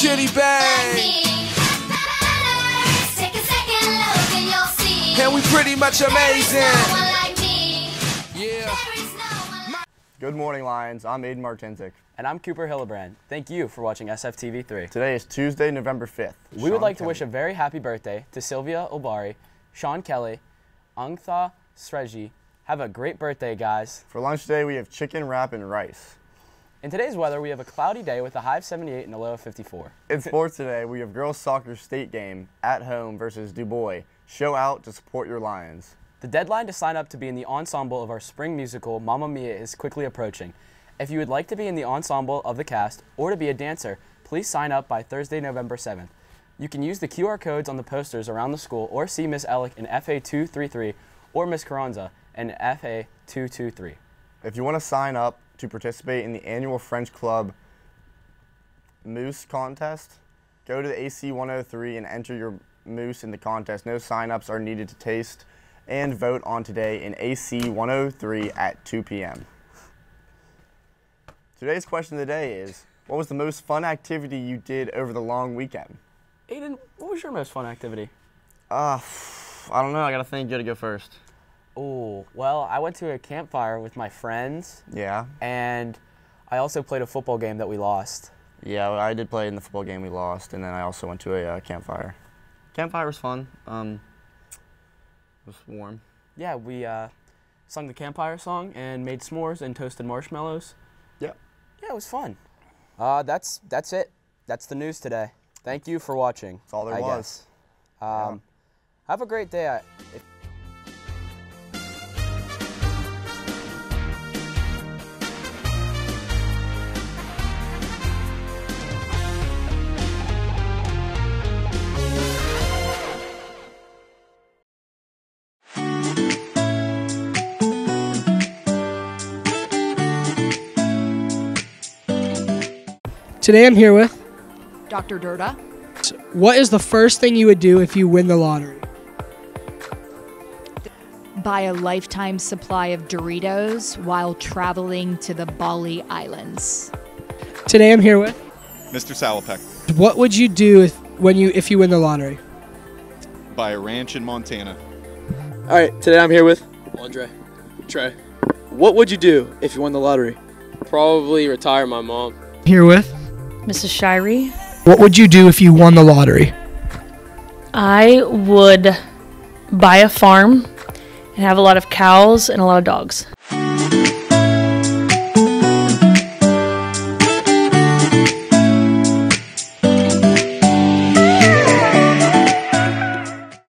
Chitty Bang. And we pretty much amazing. Good morning, Lions. I'm Aiden Martinzik. And I'm Cooper Hillebrand. Thank you for watching SFTV3. Today is Tuesday, November 5th. We Sean would like Kelly. to wish a very happy birthday to Sylvia Obari, Sean Kelly, Angtha Sreji. Have a great birthday, guys. For lunch today, we have chicken wrap and rice. In today's weather, we have a cloudy day with a high of 78 and a low of 54. In sports today, we have girls soccer state game at home versus Du Bois. Show out to support your Lions. The deadline to sign up to be in the ensemble of our spring musical, Mamma Mia, is quickly approaching. If you would like to be in the ensemble of the cast or to be a dancer, please sign up by Thursday, November 7th. You can use the QR codes on the posters around the school or see Miss Ellick in FA233 or Miss Carranza in FA223. If you want to sign up to participate in the annual French Club Mousse contest, go to the AC 103 and enter your mousse in the contest. No sign-ups are needed to taste and vote on today in AC 103 at 2 p.m. Today's question of the day is, what was the most fun activity you did over the long weekend? Aiden, what was your most fun activity? Uh, I don't know. I got to think. You got to go first. Oh, well, I went to a campfire with my friends. Yeah. And I also played a football game that we lost. Yeah, I did play in the football game we lost, and then I also went to a uh, campfire. Campfire was fun. Um, it was warm. Yeah, we uh, sung the campfire song and made s'mores and toasted marshmallows. Yeah. Yeah, it was fun. Uh, that's that's it. That's the news today. Thank you for watching. That's all there I was. Guess. Um, yeah. Have a great day. I, Today I'm here with. Dr. Durda. What is the first thing you would do if you win the lottery? Buy a lifetime supply of Doritos while traveling to the Bali Islands. Today I'm here with. Mr. Salopek. What would you do if, when you if you win the lottery? Buy a ranch in Montana. All right, today I'm here with Andre. Trey. What would you do if you won the lottery? Probably retire my mom. Here with Mrs. Shirey. What would you do if you won the lottery? I would buy a farm and have a lot of cows and a lot of dogs.